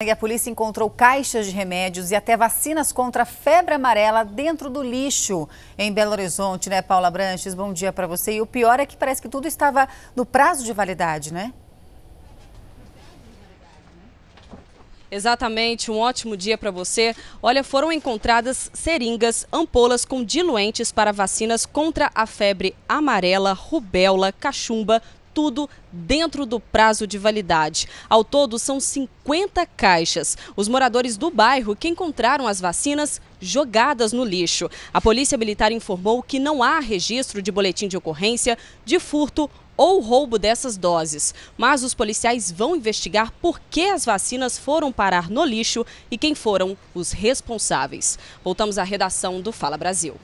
A polícia encontrou caixas de remédios e até vacinas contra a febre amarela dentro do lixo em Belo Horizonte, né, Paula Branches? Bom dia para você. E o pior é que parece que tudo estava no prazo de validade, né? Exatamente, um ótimo dia para você. Olha, foram encontradas seringas, ampolas com diluentes para vacinas contra a febre amarela, rubéola, cachumba, tudo dentro do prazo de validade. Ao todo, são 50 caixas. Os moradores do bairro que encontraram as vacinas jogadas no lixo. A Polícia Militar informou que não há registro de boletim de ocorrência de furto ou roubo dessas doses. Mas os policiais vão investigar por que as vacinas foram parar no lixo e quem foram os responsáveis. Voltamos à redação do Fala Brasil.